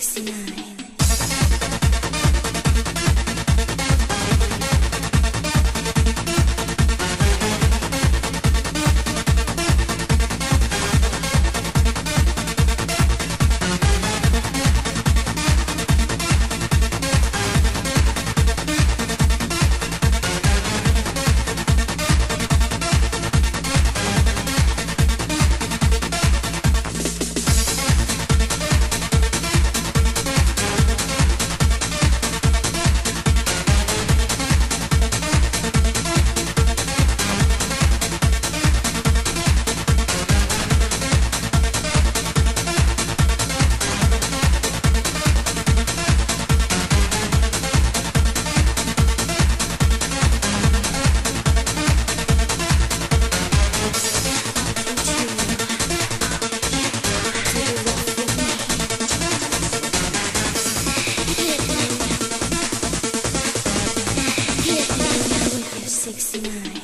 69. 69.